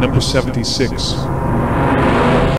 Number 76.